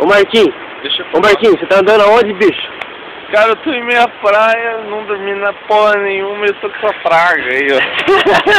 Ô Marquinhos, Deixa ô Marquinhos, você tá andando aonde, bicho? Cara, eu tô em minha praia, não dormi na porra nenhuma e eu tô com essa praga aí, ó.